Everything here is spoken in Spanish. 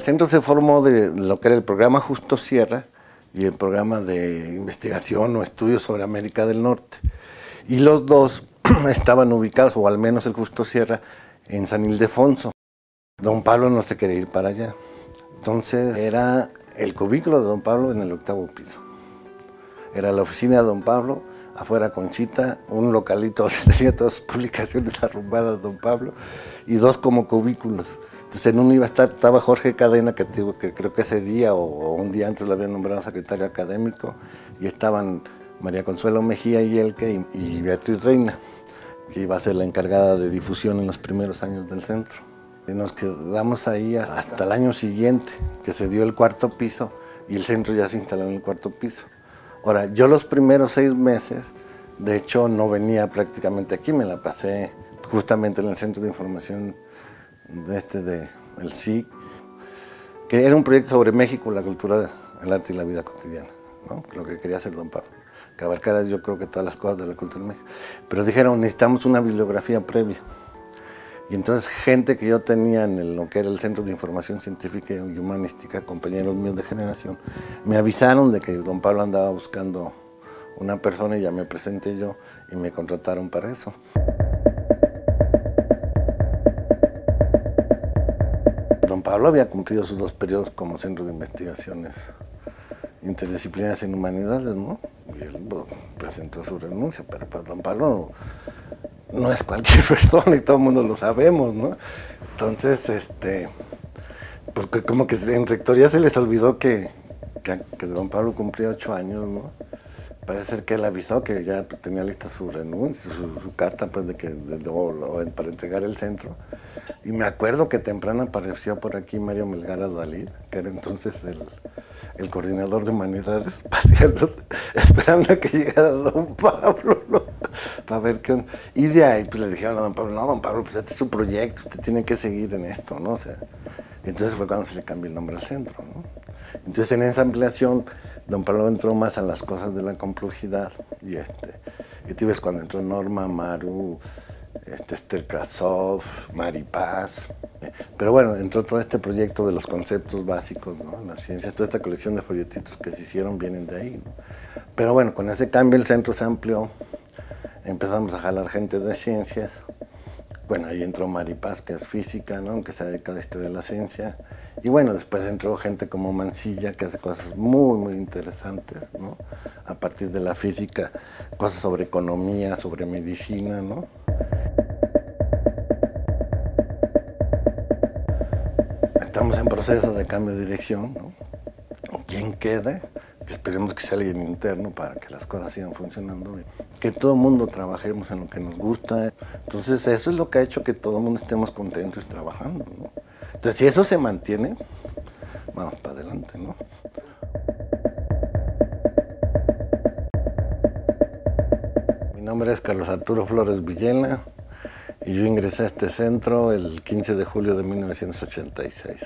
centro se formó de lo que era el programa Justo Sierra y el programa de investigación o estudios sobre América del Norte. Y los dos estaban ubicados, o al menos el Justo Sierra, en San Ildefonso. Don Pablo no se quería ir para allá. Entonces era el cubículo de Don Pablo en el octavo piso. Era la oficina de Don Pablo, afuera Conchita, un localito donde tenía todas sus publicaciones arrumbadas Don Pablo y dos como cubículos. Entonces en uno iba a estar, estaba Jorge Cadena, que, que creo que ese día o, un día antes lo habían nombrado secretario académico, y estaban María Consuelo Mejía y Elke y Beatriz Reina, que iba a ser la encargada de difusión en los primeros años del centro. Y nos quedamos ahí hasta el año siguiente, que se dio el cuarto piso y el centro ya se instaló en el cuarto piso. Ahora, yo los primeros seis meses, de hecho, no venía prácticamente aquí, me la pasé justamente en el Centro de Información este de el SIC, que era un proyecto sobre México, la cultura, el arte y la vida cotidiana, ¿no? lo que quería hacer don Pablo, que abarcara yo creo que todas las cosas de la cultura de México. Pero dijeron, necesitamos una bibliografía previa. Y entonces gente que yo tenía en lo que era el Centro de Información Científica y Humanística, compañeros míos de generación, me avisaron de que don Pablo andaba buscando una persona y ya me presenté yo y me contrataron para eso. Don Pablo había cumplido sus dos periodos como centro de investigaciones interdisciplinarias en humanidades, ¿no? Y él presentó su renuncia, pero pues don Pablo no es cualquier persona y todo el mundo lo sabemos, ¿no? Entonces, este, porque como que en rectoría se les olvidó que, que, don Pablo cumplía ocho años, ¿no? Parece ser que él avisó que ya tenía lista su renuncia, su, carta pues, para entregar el centro. Y me acuerdo que temprano apareció por aquí Mario Melgara Dalí, que era entonces el, el coordinador de humanidades, esperando a que llegara don Pablo, ¿no? para ver qué onda. Y de ahí pues le dijeron a don Pablo, no, don Pablo, pues este es su proyecto, usted tiene que seguir en esto, ¿no? O sea, entonces fue cuando se le cambió el nombre al centro, ¿no? Entonces en esa ampliación, don Pablo entró más a las cosas de la complejidad y este, y tú ves cuando entró Norma, Maru, Esther Krasov, Mari Paz. Pero bueno, entró todo este proyecto de los conceptos básicos, ¿no? La ciencia, toda esta colección de folletitos que se hicieron vienen de ahí, ¿no? Pero bueno, con ese cambio el centro se amplió, empezamos a jalar gente de ciencias. Bueno, ahí entró Mari Paz, que es física, ¿no? que se dedica a la historia de la ciencia. Y bueno, después entró gente como Mancilla, que hace cosas muy, muy interesantes, ¿no? a partir de la física, cosas sobre economía, sobre medicina. ¿no? Estamos en proceso de cambio de dirección. ¿no? ¿Quién quede? Esperemos que sea alguien interno para que las cosas sigan funcionando bien. Que todo el mundo trabajemos en lo que nos gusta. Entonces eso es lo que ha hecho que todo el mundo estemos contentos trabajando. Entonces si eso se mantiene, vamos para adelante. ¿no? Mi nombre es Carlos Arturo Flores Villena y yo ingresé a este centro el 15 de julio de 1986.